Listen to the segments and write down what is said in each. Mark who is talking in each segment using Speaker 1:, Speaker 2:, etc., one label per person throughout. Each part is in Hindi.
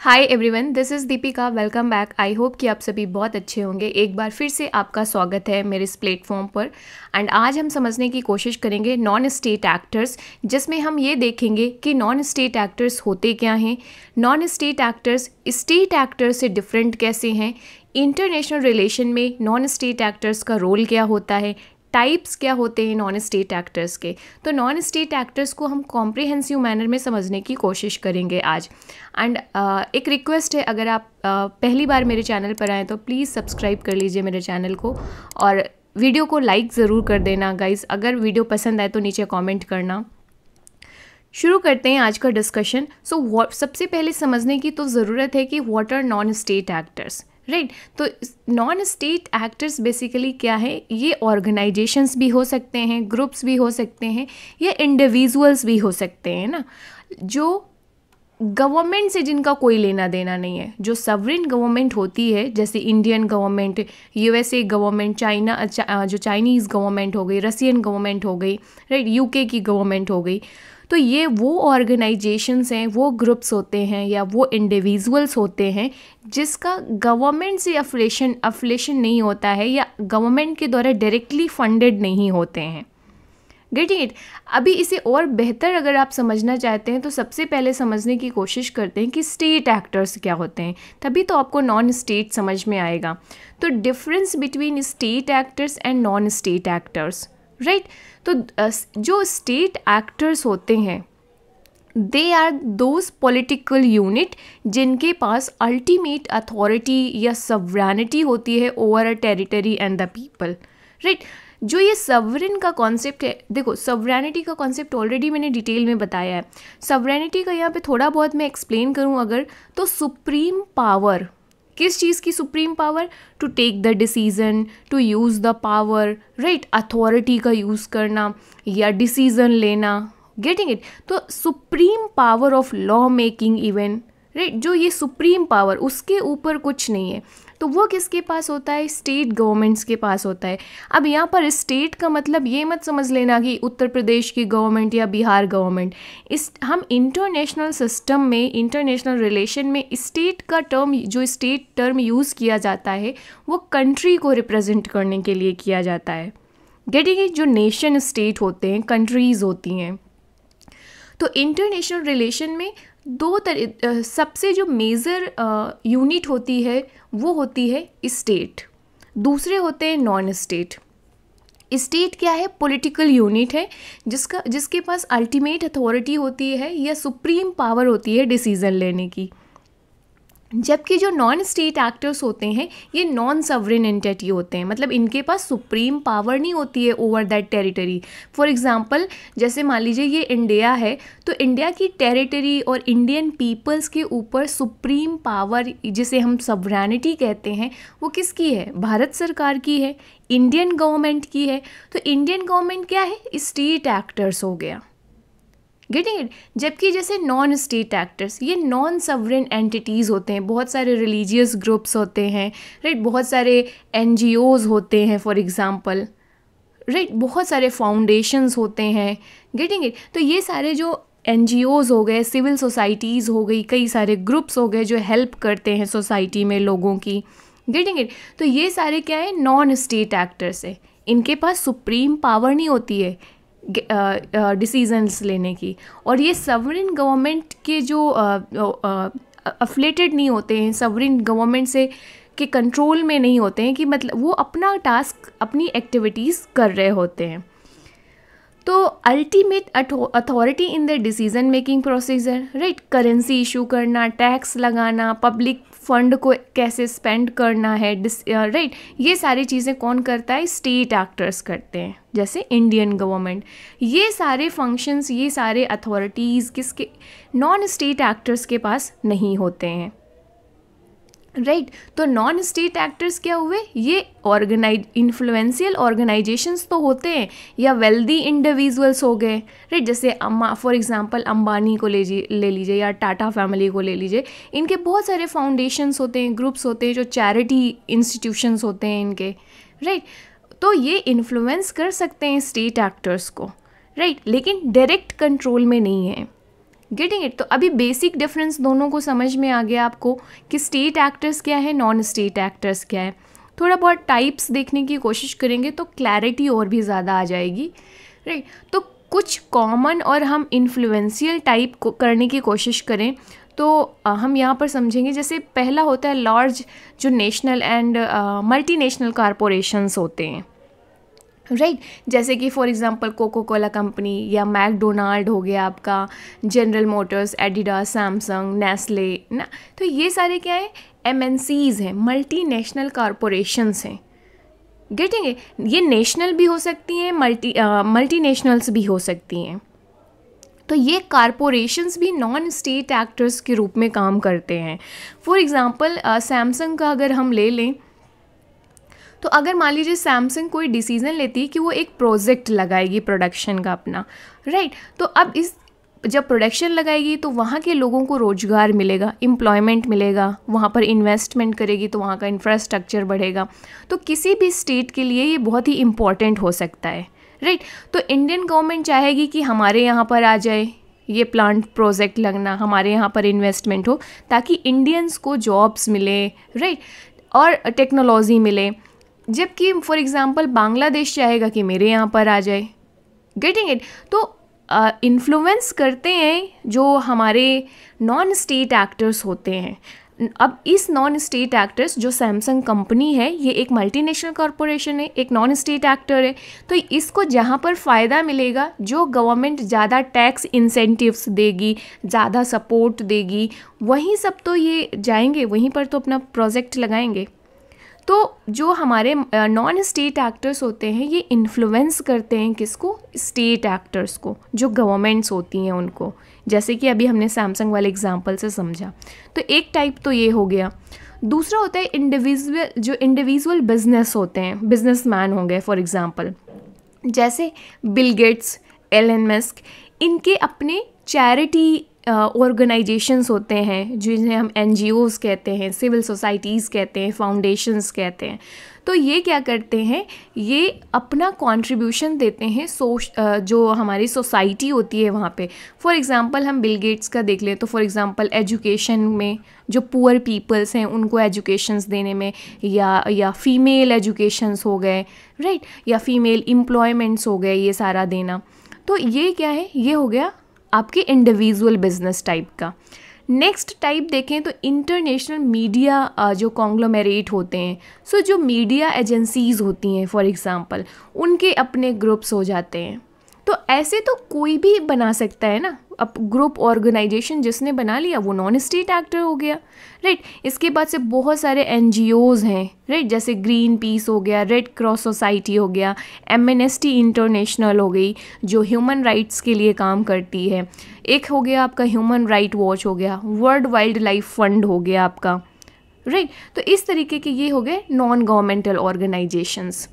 Speaker 1: Hi everyone this is Deepika welcome back I hope कि आप सभी बहुत अच्छे होंगे। एक बार फिर से आपका स्वागत है मेरे इस प्लेटफॉर्म पर। एंड आज हम समझने की कोशिश करेंगे नॉन स्टेट एक्टर्स जिसमें हम ये देखेंगे कि नॉन स्टेट एक्टर्स होते क्या हैं। Non state actors state actors से डिफरेंट कैसे हैं। इंटरनेशनल रिलेशन में नॉन स्टेट एक्टर्स का रोल क्या होता है। टाइप्स क्या होते हैं नॉन स्टेट एक्टर्स के? तो नॉन स्टेट एक्टर्स को हम कॉम्प्रिहेंसिव मैनर में समझने की कोशिश करेंगे आज। एंड uh, एक रिक्वेस्ट है अगर आप uh, पहली बार मेरे चैनल पर आएँ तो प्लीज़ सब्सक्राइब कर लीजिए मेरे चैनल को। और वीडियो को लाइक ज़रूर कर देना गाइज़ अगर वीडियो पसंद आए तो नीचे कॉमेंट करना। शुरू करते हैं आज का डिस्कशन सो so, सबसे पहले समझने की तो ज़रूरत है कि what are non state actors right तो नॉन स्टेट एक्टर्स बेसिकली क्या है? ये ऑर्गेनाइजेशंस भी हो सकते हैं ग्रुप्स भी हो सकते हैं, या इंडिविजुअल्स भी हो सकते हैं ना? जो गवर्नमेंट से जिनका कोई लेना देना नहीं है, जो सवरिन गवर्नमेंट होती है, जैसे Indian government USA government China जो चाइनीज़ गवर्नमेंट हो गई रसियन गवर्नमेंट हो गई राइट यूके की गवर्नमेंट हो गई तो ये वो ऑर्गेनाइजेशंस हैं, वो ग्रुप्स होते हैं या वो इंडिविजुअल्स होते हैं जिसका गवर्नमेंट से अफलेशन अफलेशन नहीं होता है या गवर्नमेंट के द्वारा डायरेक्टली फंडेड नहीं होते हैं। गेटिंग इट अभी इसे और बेहतर अगर आप समझना चाहते हैं तो सबसे पहले समझने की कोशिश करते हैं कि स्टेट एक्टर्स क्या होते हैं। तभी तो आपको नॉन स्टेट समझ में आएगा। तो difference between state actors and non state actors right तो जो स्टेट एक्टर्स होते हैं they are those political unit जिनके पास अल्टीमेट अथॉरिटी या सवरानिटी होती है over a territory and the people right जो ये सवरन का कॉन्सेप्ट है, देखो सवरानिटी का कॉन्सेप्ट ऑलरेडी मैंने डिटेल में बताया है। सवरानिटी का यहाँ पे थोड़ा बहुत मैं एक्सप्लेन करूँ अगर तो सुप्रीम पावर किस चीज़ की supreme power to take the decision to use the power right authority का यूज़ करना या डिसीज़न लेना गेटिंग इट तो supreme power of law making even right जो ये सुप्रीम पावर उसके ऊपर कुछ नहीं है। तो वो किसके पास होता है? स्टेट गवर्नमेंट्स के पास होता है। अब यहाँ पर स्टेट का मतलब ये मत समझ लेना कि उत्तर प्रदेश की गवर्नमेंट या बिहार गवर्नमेंट। इस, हम इंटरनेशनल सिस्टम में, इंटरनेशनल रिलेशन में स्टेट का टर्म, जो स्टेट टर्म यूज़ किया जाता है, वो कंट्री को रिप्रेजेंट करने के लिए किया जाता है। गेटिंग जो नेशन स्टेट होते हैं, कंट्रीज़ होती हैं। तो इंटरनेशनल रिलेशन में दो तरह सबसे जो मेजर यूनिट होती है, वो होती है स्टेट। दूसरे होते हैं नॉन स्टेट स्टेट क्या है? पॉलिटिकल यूनिट है, जिसका, जिसके पास अल्टीमेट अथॉरिटी होती है या सुप्रीम पावर होती है डिसीज़न लेने की। जबकि जो नॉन स्टेट एक्टर्स होते हैं, ये नॉन सवरिन एंटिटी होते हैं। मतलब इनके पास सुप्रीम पावर नहीं होती है over that territory for example जैसे मान लीजिए ये इंडिया है तो इंडिया की टेरिटरी और इंडियन पीपल्स के ऊपर सुप्रीम पावर जिसे हम सवरानिटी कहते हैं, वो किसकी है? भारत सरकार की है। इंडियन गवर्नमेंट की है। तो इंडियन गवर्नमेंट क्या है? स्टेट एक्टर्स हो गया। गेटिंग इट जबकि जैसे नॉन स्टेट एक्टर्स ये नॉन सवरन एंटिटीज़ होते हैं, बहुत सारे रिलीजियस ग्रुप्स होते हैं राइट बहुत सारे एन होते हैं फॉर एग्ज़ाम्पल राइट बहुत सारे फाउंडेशंस होते हैं गेटिंग इट तो ये सारे जो एन हो गए सिविल सोसाइटीज़ हो गई, कई सारे ग्रुप्स हो गए जो हेल्प करते हैं सोसाइटी में लोगों की गेटिंग इट तो ये सारे क्या है? नॉन स्टेट एक्टर्स है। इनके पास सुप्रीम पावर नहीं होती है। डिसीजंस लेने की। और ये सवरिन गवर्नमेंट के जो अफलेटेड नहीं होते हैं सवरिन गवर्नमेंट से, के कंट्रोल में नहीं होते हैं, कि मतलब वो अपना टास्क अपनी एक्टिविटीज़ कर रहे होते हैं। तो ultimate authority in the decision making procedure right currency issue करना टैक्स लगाना पब्लिक फंड को कैसे स्पेंड करना है राइट right? ये सारी चीज़ें कौन करता है? स्टेट एक्टर्स करते हैं, जैसे इंडियन गवर्नमेंट ये सारे फ़ंक्शंस ये सारे अथॉरिटीज़ किसके नॉन स्टेट एक्टर्स के पास नहीं होते हैं। Right right. तो नॉन स्टेट एक्टर्स क्या हुए ये ऑर्गेनाइज इन्फ्लुएंशियल ऑर्गेनाइजेशंस तो होते हैं, या वेल्दी इंडिविजुअल्स हो गए राइट right? जैसे अम्मा फॉर एग्जांपल अंबानी को ले ले लीजिए, या टाटा फैमिली को ले लीजिए इनके बहुत सारे फाउंडेशंस होते हैं ग्रुप्स होते हैं, जो चैरिटी इंस्टीट्यूशंस होते हैं इनके राइट right? तो ये इन्फ्लुएंस कर सकते हैं स्टेट एक्टर्स को राइट? लेकिन डायरेक्ट कंट्रोल में नहीं है गेटिंग इट तो अभी बेसिक डिफरेंस दोनों को समझ में आ गया आपको कि स्टेट एक्टर्स क्या है नॉन स्टेट एक्टर्स क्या है। थोड़ा बहुत टाइप्स देखने की कोशिश करेंगे तो क्लैरिटी और भी ज़्यादा आ जाएगी। राइट तो कुछ कॉमन और हम इन्फ्लुएंशियल टाइप को करने की कोशिश करें। तो हम यहाँ पर समझेंगे, जैसे पहला होता है लार्ज जो नेशनल एंड मल्टी नेशनल होते हैं। Right right? जैसे कि for example Coca Cola company या मैकडोनाल्ड हो गया आपका General Motors Adidas Samsung Nestle ना? तो ये सारे क्या है? एम हैं मल्टी नेशनल कॉरपोरेशंस हैं गेटिंग ये नेशनल भी हो सकती हैं मल्टी मल्टी नेशनल्स भी हो सकती हैं। तो ये कारपोरेशंस भी नॉन स्टेट एक्टर्स के रूप में काम करते हैं। फॉर एग्ज़ाम्पल सैमसंग का अगर हम ले लें तो अगर मान लीजिए सैमसंग कोई डिसीज़न लेती है कि वो एक प्रोजेक्ट लगाएगी प्रोडक्शन का अपना राइट तो अब इस, जब प्रोडक्शन लगाएगी तो वहाँ के लोगों को रोज़गार मिलेगा एम्प्लॉयमेंट मिलेगा, वहाँ पर इन्वेस्टमेंट करेगी तो वहाँ का इंफ्रास्ट्रक्चर बढ़ेगा। तो किसी भी स्टेट के लिए ये बहुत ही इंपॉर्टेंट हो सकता है राइट तो इंडियन गवर्नमेंट चाहेगी कि हमारे यहाँ पर आ जाए, ये प्लांट प्रोजेक्ट लगना, हमारे यहाँ पर इन्वेस्टमेंट हो, ताकि इंडियंस को जॉब्स मिले राइट और टेक्नोलॉजी मिले। जबकि फॉर एग्ज़ाम्पल बांग्लादेश चाहेगा कि मेरे यहाँ पर आ जाए। गेटिंग इट तो इन्फ्लुएंस uh, करते हैं जो हमारे नॉन स्टेट एक्टर्स होते हैं। अब इस नॉन स्टेट एक्टर्स जो सैमसंग कंपनी है ये एक मल्टीनेशनल कॉरपोरेशन है एक नॉन स्टेट एक्टर है तो इसको जहाँ पर फ़ायदा मिलेगा जो गवर्नमेंट ज़्यादा टैक्स इंसेंटिव्स देगी ज़्यादा सपोर्ट देगी वहीं सब तो ये जाएँगे वहीं पर तो अपना प्रोजेक्ट लगाएँगे। तो जो हमारे नॉन स्टेट एक्टर्स होते हैं, ये इन्फ्लुएंस करते हैं किसको? स्टेट एक्टर्स को, जो गवर्नमेंट्स होती हैं उनको। जैसे कि अभी हमने सैमसंग वाले एग्जांपल से समझा। तो एक टाइप तो ये हो गया। दूसरा होता है इंडिविजुअल जो इंडिविजुअल बिज़नेस होते हैं बिज़नेस मैन होंगे फॉर एग्ज़ाम्पल जैसे बिल गेट्स एलन मस्क इनके अपने चैरिटी ऑर्गेनाइजेशंस होते हैं, जिन्हें हम एन कहते हैं सिविल सोसाइटीज़ कहते हैं फाउंडेशंस कहते हैं। तो ये क्या करते हैं? ये अपना कंट्रीब्यूशन देते हैं सोश जो हमारी सोसाइटी होती है वहाँ पे। फॉर एग्ज़ाम्पल हम बिल गेट्स का देख लें तो फॉर एग्ज़ाम्पल एजुकेशन में जो पुअर पीपल्स हैं, उनको एजुकेशंस देने में, या या फीमेल एजुकेशंस हो गए राइट या फीमेल एम्प्लॉयमेंट्स हो गए, ये सारा देना। तो ये क्या है? ये हो गया आपके इंडिविजुअल बिज़नेस टाइप का। नेक्स्ट टाइप देखें तो इंटरनेशनल मीडिया जो कॉन्ग्लोमेरेट होते हैं सो जो मीडिया एजेंसीज़ होती हैं फॉर एग्ज़ाम्पल उनके अपने ग्रुप्स हो जाते हैं। तो ऐसे तो कोई भी बना सकता है ना। अब ग्रुप ऑर्गेनाइजेशन जिसने बना लिया, वो नॉन स्टेट एक्टर हो गया। राइट इसके बाद से बहुत सारे एन हैं। राइट जैसे ग्रीन पीस हो गया रेड क्रॉस सोसाइटी हो गया एमएनएसटी इंटरनेशनल हो गई, जो ह्यूमन राइट्स के लिए काम करती है। एक हो गया आपका ह्यूमन राइट वॉच हो गया वर्ल्ड वाइल्ड लाइफ फंड हो गया आपका। राइट तो इस तरीके के ये हो गए नॉन गवर्नमेंटल ऑर्गेनाइजेशंस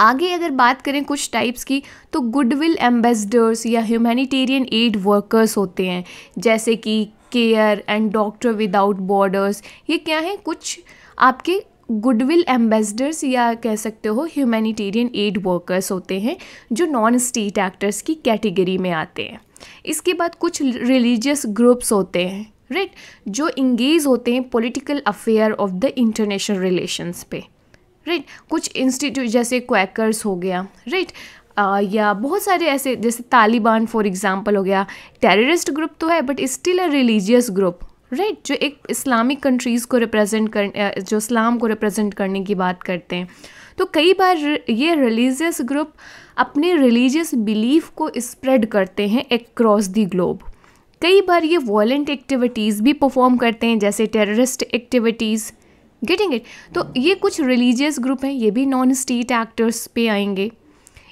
Speaker 1: आगे अगर बात करें कुछ टाइप्स की तो गुडविल एम्बेसडर्स या ह्यूमैनिटेरियन एड वर्कर्स होते हैं, जैसे कि care and doctor without borders ये क्या है? कुछ आपके गुडविल एम्बेसडर्स या कह सकते हो ह्यूमैनिटेरियन एड वर्कर्स होते हैं, जो नॉन स्टेट एक्टर्स की कैटेगरी में आते हैं। इसके बाद कुछ रिलीजियस ग्रुप्स होते हैं राइट right? जो इंगेज होते हैं political affair of the international relations पे। राइट कुछ इंस्टीट्यूट जैसे क्वैकर्स हो गया राइट या बहुत सारे ऐसे, जैसे तालिबान फॉर एग्जांपल हो गया। टेररिस्ट ग्रुप तो है but still a religious group right जो एक इस्लामिक कंट्रीज़ को रिप्रेजेंट कर जो इस्लाम को रिप्रेजेंट करने की बात करते हैं। तो कई बार ये रिलीजियस ग्रुप अपने रिलीजियस बिलीफ को स्प्रेड करते हैं अक्रॉस दी ग्लोब कई बार ये वॉलेंट एक्टिविटीज़ भी परफॉर्म करते हैं, जैसे टेररिस्ट एक्टिविटीज़ गेटिंग इट तो ये कुछ रिलीजियस ग्रुप हैं, ये भी नॉन स्टेट एक्टर्स पे आएँगे।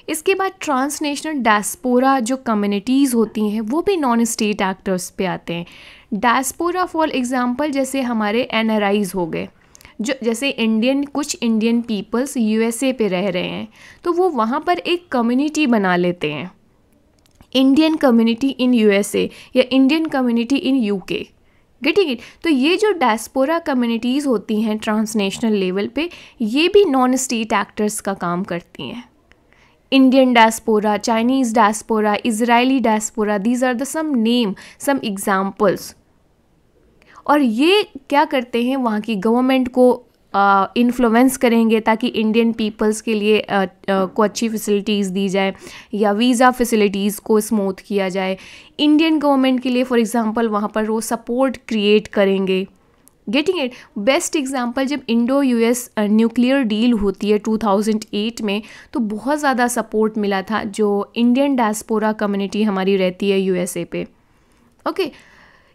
Speaker 1: इसके बाद ट्रांसनेशनल डायस्पोरा जो कम्युनिटीज़ होती हैं, वो भी नॉन स्टेट एक्टर्स पे आते हैं। डायस्पोरा फॉर एग्ज़ाम्पल जैसे हमारे एन हो गए, जो, जैसे इंडियन कुछ इंडियन पीपल्स यूएसए पे रह रहे हैं तो वो वहाँ पर एक कम्युनिटी बना लेते हैं। इंडियन कम्युनिटी इन यूएसए या Indian community in UK getting it तो ये जो डायस्पोरा कम्युनिटीज़ होती हैं ट्रांसनेशनल लेवल पे, ये भी नॉन स्टेट एक्टर्स का काम करती हैं. Indian diaspora Chinese diaspora Israeli diaspora these are the some name some examples और ये क्या करते हैं, वहाँ की गवर्नमेंट को इन्फ्लुएंस करेंगे ताकि इंडियन पीपल्स के लिए uh, uh, को अच्छी फैसिलिटीज़ दी जाए या वीज़ा फैसिलिटीज़ को स्मूथ किया जाए। इंडियन गवर्नमेंट के लिए फॉर एग्ज़ाम्पल वहाँ पर वो सपोर्ट क्रिएट करेंगे। गेटिंग इट बेस्ट एग्ज़ाम्पल जब इंडो यूएस न्यूक्लियर डील होती है 2008 में तो बहुत ज़्यादा सपोर्ट मिला था जो इंडियन डायस्पोरा कम्युनिटी हमारी रहती है यूएसए पे। ओके okay,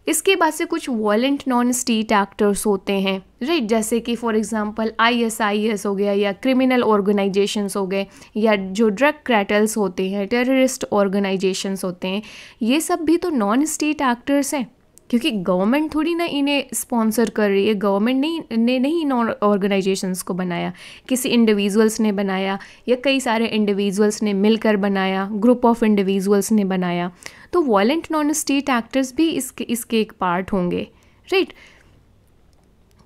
Speaker 1: इसके बाद से कुछ वॉलेंट नॉन स्टेट एक्टर्स होते हैं राइट जैसे कि फॉर एग्जांपल आईएसआईएस हो गया या क्रिमिनल ऑर्गेनाइजेशंस हो गए, या जो ड्रग क्रैटल्स होते हैं टेररिस्ट ऑर्गेनाइजेशंस होते हैं, ये सब भी तो नॉन स्टेट एक्टर्स हैं। क्योंकि गवर्नमेंट थोड़ी ना इन्हें स्पॉन्सर कर रही है। गवर्नमेंट ने नहीं इन ऑर्गेनाइजेशंस को बनाया। किसी इंडिविजुअल्स ने बनाया या कई सारे इंडिविजुअल्स ने मिलकर बनाया ग्रुप ऑफ़ इंडिविजुअल्स ने बनाया। तो वॉलेंट नॉन स्टेट एक्टर्स भी इसके इसके एक पार्ट होंगे राइट right?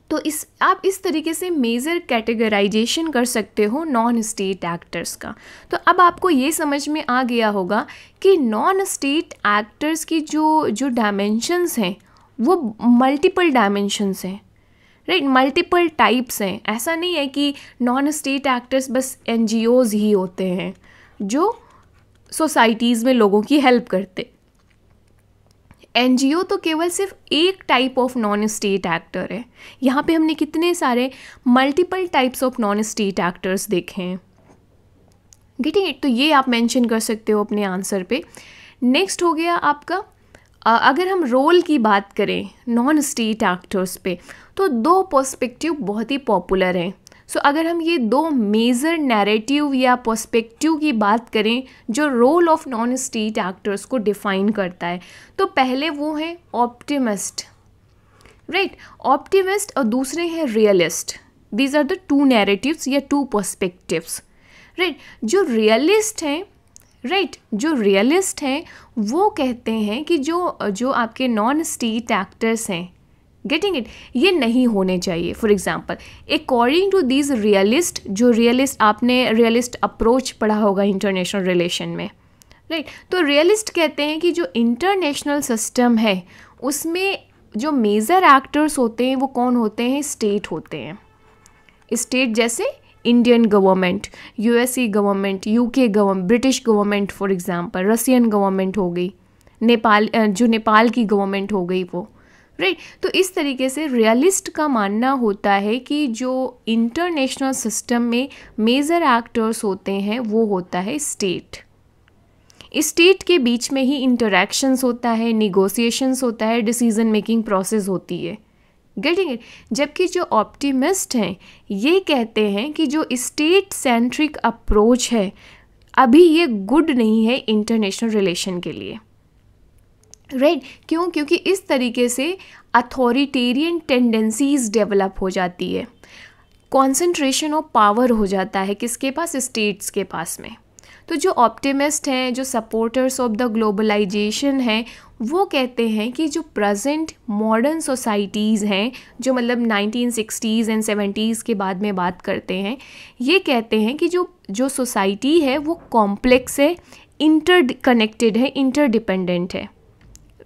Speaker 1: तो इस, आप इस तरीके से मेजर कैटेगराइजेशन कर सकते हो नॉन स्टेट एक्टर्स का। तो अब आपको ये समझ में आ गया होगा कि नॉन स्टेट एक्टर्स की जो जो डायमेंशंस हैं, वो मल्टीपल डायमेंशंस हैं राइट मल्टीपल टाइप्स हैं। ऐसा नहीं है कि नॉन स्टेट एक्टर्स बस एन ही होते हैं, जो सोसाइटीज़ में लोगों की हेल्प करते। एनजीओ तो केवल सिर्फ़ एक type of non state actor है। यहाँ पे हमने कितने सारे multiple types of non state actors देखे हैं। गेटिंग इट तो ये आप मेंशन कर सकते हो अपने आंसर पे। नेक्स्ट हो गया आपका अगर हम रोल की बात करें नॉन स्टेट एक्टर्स पे तो दो पर्सपेक्टिव बहुत ही पॉपुलर हैं। सो so, अगर हम ये दो मेजर नैरेटिव या पर्सपेक्टिव की बात करें जो role of non state actors को डिफाइन करता है तो पहले वो हैं ऑप्टिमिस्ट राइट ऑप्टिमिस्ट और दूसरे हैं realist these are the two narratives या टू पर्सपेक्टिव्स राइट जो रियलिस्ट हैं राइट right, जो रियलिस्ट हैं वो कहते हैं कि जो जो आपके नॉन स्टेट एक्टर्स हैं गेटिंग इट ये नहीं होने चाहिए. For example according to this realist जो रियलिस्ट आपने रियलिस्ट अप्रोच पढ़ा होगा इंटरनेशनल रिलेशन में राइट right? तो रियलिस्ट कहते हैं कि जो इंटरनेशनल सिस्टम है, उसमें जो मेजर एक्टर्स होते हैं वो कौन होते हैं? स्टेट होते हैं. स्टेट जैसे Indian government USA government UK government British government for example Russian government हो गई नेपाल जो नेपाल की गवर्नमेंट हो गई वो. राइट? तो इस तरीके से रियलिस्ट का मानना होता है कि जो इंटरनेशनल सिस्टम में मेजर एक्टर्स होते हैं, वो होता है स्टेट स्टेट के बीच में ही इंटरेक्शंस होता है निगोसिएशंस होता है डिसीज़न मेकिंग प्रोसेस होती है. गेटिंग इट जबकि जो ऑप्टिमिस्ट हैं, ये कहते हैं कि जो स्टेट सेंट्रिक अप्रोच है, अभी ये गुड नहीं है इंटरनेशनल रिलेशन के लिए. Right right? क्यों? क्योंकि इस तरीके से अथॉरिटेरियन टेंडेंसीज डेवलप हो जाती है। कॉन्सेंट्रेशन ऑफ़ पावर हो जाता है किसके पास? स्टेट्स के पास में। तो जो ऑप्टिमिस्ट हैं, जो सपोर्टर्स ऑफ़ द ग्लोबलाइजेशन हैं, वो कहते हैं कि जो प्रेजेंट मॉडर्न सोसाइटीज़ हैं, जो मतलब नाइनटीन सिक्सटीज़ एंड सेवेंटीज़ के बाद में बात करते हैं, ये कहते हैं कि जो जो सोसाइटी है, वो कॉम्प्लेक्स है इंटर कनेक्टेड है इंटरडिपेंडेंट है।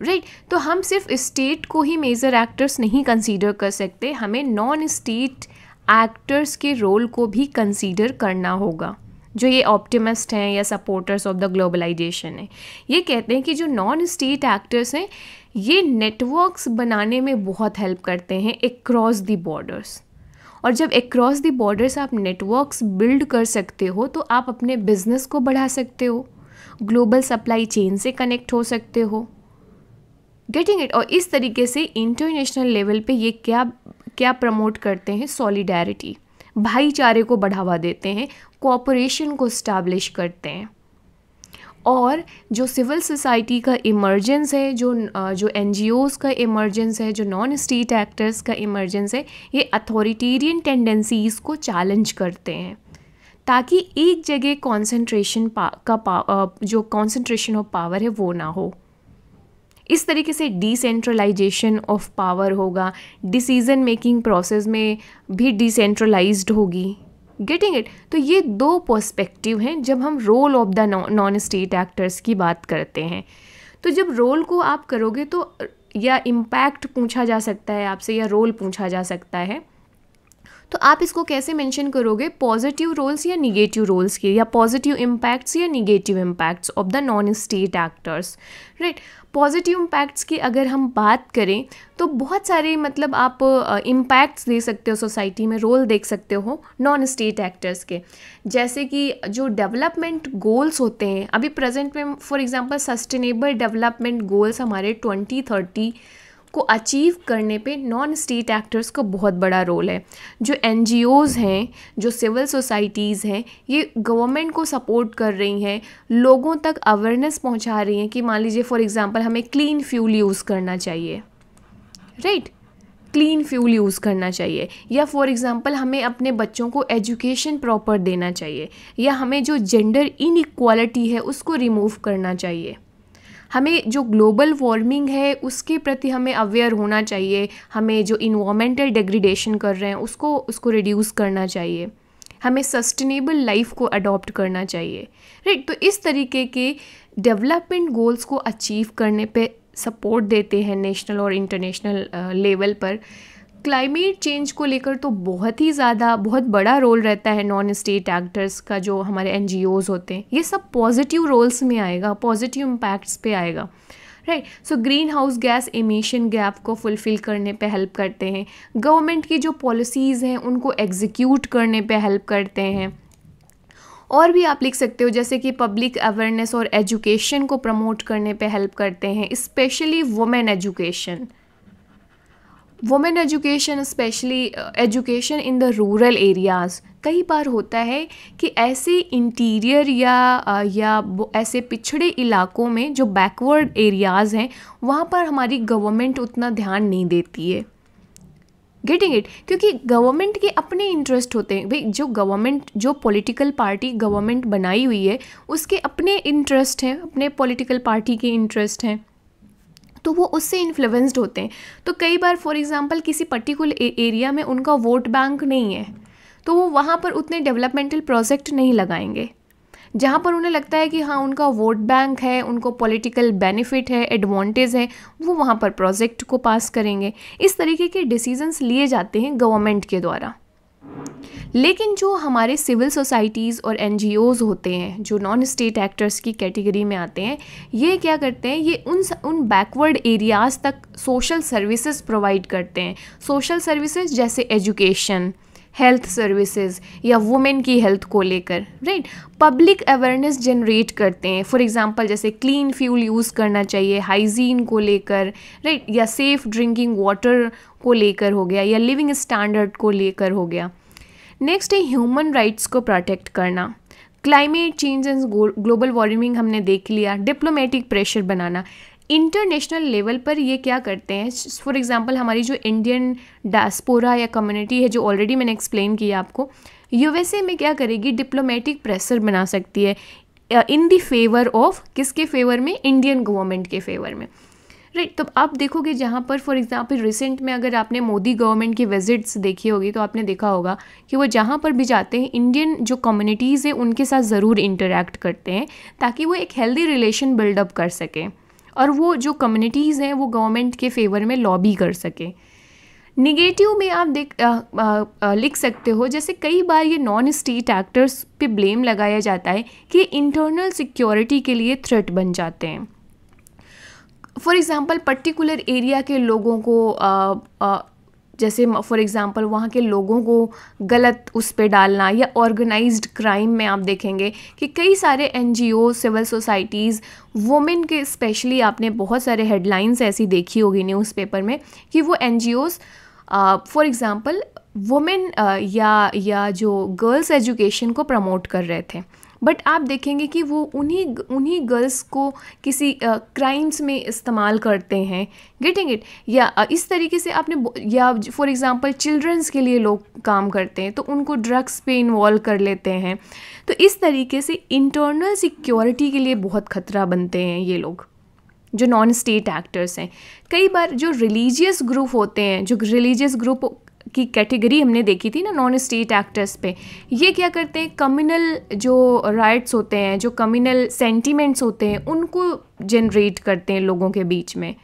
Speaker 1: Right right? तो हम सिर्फ़ स्टेट को ही मेजर एक्टर्स नहीं कंसीडर कर सकते। हमें नॉन स्टेट एक्टर्स के रोल को भी कंसीडर करना होगा, जो ये ऑप्टिमिस्ट हैं या सपोर्टर्स ऑफ़ द ग्लोबलाइजेशन है। ये कहते हैं कि जो नॉन स्टेट एक्टर्स हैं, ये नेटवर्क्स बनाने में बहुत हेल्प करते हैं अक्रॉस द बॉर्डर्स और जब अक्रॉस द बॉर्डर्स आप नेटवर्क्स बिल्ड कर सकते हो तो आप अपने बिज़नेस को बढ़ा सकते हो। ग्लोबल सप्लाई चेन से कनेक्ट हो सकते हो। गेटिंग इट और इस तरीके से इंटरनेशनल लेवल पे ये क्या क्या प्रमोट करते हैं? सॉलिडारिटी भाईचारे को बढ़ावा देते हैं कोऑपरेशन को स्टैब्लिश करते हैं। और जो सिविल सोसाइटी का इमरजेंस है जो जो एन का इमरजेंस है जो नॉन स्टेट एक्टर्स का इमरजेंस है ये अथॉरिटेरियन टेंडेंसीज़ को चैलेंज करते हैं। ताकि एक जगह कॉन्सेंट्रेशन का पा, जो कॉन्सेंट्रेशन ऑफ़ पावर है वो ना हो। इस तरीके से डिसेंट्रलाइजेशन ऑफ़ पावर होगा। डिसीज़न मेकिंग प्रोसेस में भी डिसेंट्रलाइज होगी। गेटिंग इट तो ये दो पर्सपेक्टिव हैं जब हम role of the non state actors की बात करते हैं। तो जब रोल को आप करोगे तो या इम्पैक्ट पूछा जा सकता है आपसे या रोल पूछा जा सकता है। तो आप इसको कैसे मेंशन करोगे? पॉजिटिव रोल्स या निगेटिव रोल्स के, या पॉजिटिव इम्पैक्ट्स या negative impacts of the non state actors right positive impacts की अगर हम बात करें तो बहुत सारे मतलब आप इम्पैक्ट्स दे सकते हो सोसाइटी में रोल देख सकते हो नॉन स्टेट एक्टर्स के। जैसे कि जो डेवलपमेंट गोल्स होते हैं, अभी प्रेजेंट में for example sustainable development goals हमारे ट्वेंटी थर्टी को अचीव करने पे नॉन स्टेट एक्टर्स का बहुत बड़ा रोल है। जो एन हैं, जो सिविल सोसाइटीज़ हैं, ये गवर्नमेंट को सपोर्ट कर रही हैं, लोगों तक अवेयरनेस पहुँचा रही हैं कि मान लीजिए फॉर एग्ज़ाम्पल हमें क्लीन फ्यूल यूज़ करना चाहिए राइट क्लीन फ्यूल यूज़ करना चाहिए। या फॉर एग्ज़ाम्पल हमें अपने बच्चों को एजुकेशन प्रॉपर देना चाहिए। या हमें जो जेंडर इनक्वालिटी है उसको रिमूव करना चाहिए। हमें जो ग्लोबल वार्मिंग है, उसके प्रति हमें अवेयर होना चाहिए। हमें जो इन्वामेंटल डिग्रेडेशन कर रहे हैं, उसको उसको रिड्यूस करना चाहिए। हमें सस्टेनेबल लाइफ को अडॉप्ट करना चाहिए। राइट तो इस तरीके के डेवलपमेंट गोल्स को अचीव करने पे सपोर्ट देते हैं नेशनल और इंटरनेशनल लेवल पर। क्लाइमेट चेंज को लेकर तो बहुत ही ज़्यादा, बहुत बड़ा रोल रहता है नॉन स्टेट एक्टर्स का जो हमारे एन होते हैं। ये सब पॉजिटिव रोल्स में आएगा पॉजिटिव इम्पैक्ट्स पे आएगा। Right so greenhouse gas emission gap को फुलफ़िल करने पे हेल्प करते हैं। गवर्नमेंट की जो पॉलिसीज़ हैं, उनको एग्जीक्यूट करने पे हेल्प करते हैं। और भी आप लिख सकते हो, जैसे कि पब्लिक अवेयरनेस और एजुकेशन को प्रमोट करने पे हेल्प करते हैं specially women education women education specially education in the rural areas कई बार होता है कि ऐसे इंटीरियर या uh, या ऐसे पिछड़े इलाकों में जो बैकवर्ड एरियाज़ हैं वहाँ पर हमारी गवर्नमेंट उतना ध्यान नहीं देती है। गेटिंग इट क्योंकि गवर्नमेंट के अपने इंटरेस्ट होते हैं। भाई जो गवर्नमेंट जो पॉलिटिकल पार्टी गवर्नमेंट बनाई हुई है उसके अपने इंटरेस्ट हैं अपने पॉलिटिकल पार्टी के इंटरेस्ट हैं। तो वो उससे इन्फ्लुएंस्ड होते हैं। तो कई बार फॉर एग्ज़ाम्पल किसी पर्टिकुलर एरिया में उनका वोट बैंक नहीं है तो वो वहाँ पर उतने डेवलपमेंटल प्रोजेक्ट नहीं लगाएँगे। जहाँ पर उन्हें लगता है कि हाँ उनका वोट बैंक है, उनको पॉलिटिकल बेनिफिट है एडवांटेज है, वो वहाँ पर प्रोजेक्ट को पास करेंगे। इस तरीके के डिसीजंस लिए जाते हैं गवर्नमेंट के द्वारा। लेकिन जो हमारे सिविल सोसाइटीज़ और एन होते हैं, जो नॉन स्टेट एक्टर्स की कैटेगरी में आते हैं, ये क्या करते हैं? ये उन उन बैकवर्ड एरियाज़ तक सोशल सर्विसेज़ प्रोवाइड करते हैं। सोशल सर्विसेज़ जैसे एजुकेशन हेल्थ सर्विसेज़ या वुमेन की हेल्थ को लेकर राइट पब्लिक अवेयरनेस जनरेट करते हैं। फॉर एग्जांपल जैसे क्लीन फ्यूल यूज़ करना चाहिए हाइजीन को लेकर राइट या सेफ़ ड्रिंकिंग वाटर को लेकर हो गया, या लिविंग स्टैंडर्ड को लेकर हो गया। नेक्स्ट है ह्यूमन राइट्स को प्रोटेक्ट करना। Climate change and global warming हमने देख लिया। डिप्लोमेटिक प्रेशर बनाना। इंटरनेशनल लेवल पर ये क्या करते हैं? फॉर एग्जांपल हमारी जो इंडियन डास्पोरा या कम्युनिटी है जो ऑलरेडी मैंने एक्सप्लेन किया आपको यूएसए में क्या करेगी? डिप्लोमेटिक प्रेशर बना सकती है इन दी फेवर ऑफ़ किसके फेवर में? इंडियन गवर्नमेंट के फेवर में। राइट right, तो आप देखोगे जहाँ पर फॉर एग्जांपल रिसेंट में अगर आपने मोदी गवर्नमेंट की विजिट्स देखी होगी तो आपने देखा होगा कि वो जहाँ पर भी जाते हैं इंडियन जो कम्युनिटीज़ हैं उनके साथ ज़रूर इंटरेक्ट करते हैं ताकि वो एक हेल्दी रिलेशन बिल्डअप कर सकें। और वो जो कम्युनिटीज़ हैं वो गवर्नमेंट के फेवर में लॉबी कर सकें। निगेटिव में आप देख आ, आ, आ, लिख सकते हो जैसे कई बार ये नॉन स्टेट एक्टर्स पे ब्लेम लगाया जाता है कि इंटरनल सिक्योरिटी के लिए थ्रेट बन जाते हैं। फॉर एग्ज़ाम्पल पर्टिकुलर एरिया के लोगों को जैसे फॉर एग्ज़ाम्पल वहाँ के लोगों को गलत उस पर डालना या ऑर्गेनाइज्ड क्राइम में आप देखेंगे कि कई सारे एन सिविल सोसाइटीज़ वुमेन के स्पेशली आपने बहुत सारे हेडलाइंस ऐसी देखी होगी न्यूज़पेपर में कि वो N G for example women या या जो गर्ल्स एजुकेशन को प्रमोट कर रहे थे। बट आप देखेंगे कि वो उन्हीं उन्हीं गर्ल्स को किसी क्राइम्स में इस्तेमाल करते हैं। गेटिंग इट या इस तरीके से आपने या फॉर एग्ज़ाम्पल चिल्ड्रंस के लिए लोग काम करते हैं तो उनको ड्रग्स पे इन्वॉल्व कर लेते हैं। तो इस तरीके से इंटरनल सिक्योरिटी के लिए बहुत ख़तरा बनते हैं ये लोग, जो नॉन स्टेट एक्टर्स हैं। कई बार जो रिलीजियस ग्रुप होते हैं, जो रिलीजियस ग्रुप की कैटेगरी हमने देखी थी ना नॉन स्टेट एक्टर्स पे। ये क्या करते हैं? कम्युनल जो राइट्स होते हैं, जो कम्युनल सेंटीमेंट्स होते हैं, उनको जनरेट करते हैं लोगों के बीच में।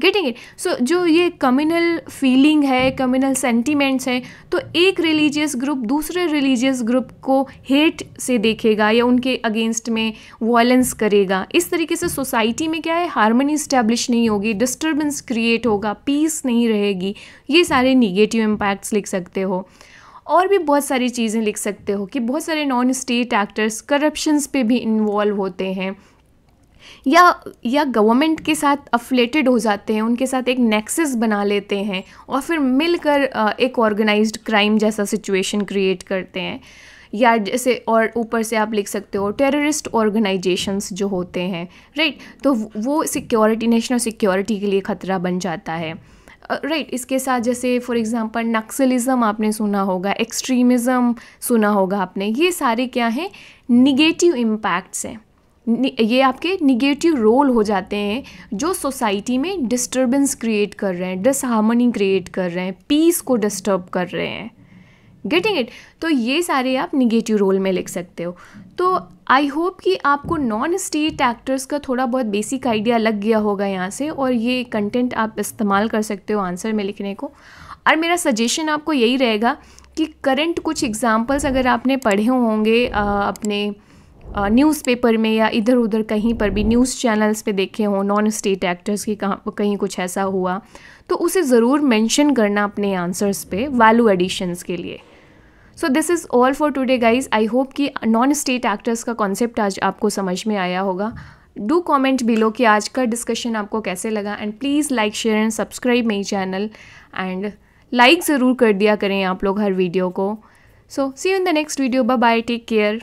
Speaker 1: गेटिंग इट सो जो ये कम्युनल फीलिंग है कम्युनल सेंटिमेंट्स हैं तो एक रिलीजियस ग्रुप दूसरे रिलीजियस ग्रुप को हेट से देखेगा या उनके अगेंस्ट में वॉयलेंस करेगा। इस तरीके से सोसाइटी में क्या है? हारमोनी इस्टेब्लिश नहीं होगी डिस्टर्बेंस क्रिएट होगा पीस नहीं रहेगी। ये सारे निगेटिव इम्पैक्ट्स लिख सकते हो। और भी बहुत सारी चीज़ें लिख सकते हो कि बहुत सारे नॉन स्टेट एक्टर्स करप्शंस पे भी इन्वॉल्व होते हैं। या या गवर्नमेंट के साथ अफलेटेड हो जाते हैं उनके साथ एक नेक्सस बना लेते हैं और फिर मिलकर एक ऑर्गेनाइज्ड क्राइम जैसा सिचुएशन क्रिएट करते हैं। या जैसे और ऊपर से आप लिख सकते हो टेररिस्ट ऑर्गेनाइजेशंस जो होते हैं राइट तो वो सिक्योरिटी नेशनल सिक्योरिटी के लिए ख़तरा बन जाता है। राइट right, इसके साथ जैसे फॉर एग्जांपल नक्सलिज्म आपने सुना होगा एक्सट्रीमिज़म सुना होगा आपने ये सारे क्या हैं? निगेटिव इम्पैक्ट्स हैं। ये आपके निगेटिव रोल हो जाते हैं जो सोसाइटी में डिस्टर्बेंस क्रिएट कर रहे हैं डिसहार्मनी क्रिएट कर रहे हैं पीस को डिस्टर्ब कर रहे हैं। गेटिंग इट तो ये सारे आप निगेटिव रोल में लिख सकते हो। तो आई होप कि आपको नॉन स्टेट एक्टर्स का थोड़ा बहुत बेसिक आइडिया लग गया होगा यहाँ से और ये कंटेंट आप इस्तेमाल कर सकते हो आंसर में लिखने को। और मेरा सजेशन आपको यही रहेगा कि करंट कुछ एग्जांपल्स अगर आपने पढ़े होंगे अपने न्यूज़पेपर में या इधर उधर कहीं पर भी न्यूज़ चैनल्स पे देखे हों नॉन स्टेट एक्टर्स की कहाँ, कहीं कुछ ऐसा हुआ तो उसे ज़रूर मेंशन करना अपने आंसर्स पे वैल्यू एडिशंस के लिए। So this is all for today guys I hope कि नॉन स्टेट एक्टर्स का कॉन्सेप्ट आज आपको समझ में आया होगा। डू कॉमेंट बिलो कि आज का डिस्कशन आपको कैसे लगा and please like share and subscribe my channel and like ज़रूर कर दिया करें आप लोग हर वीडियो को। So see you in the next video bye bye take care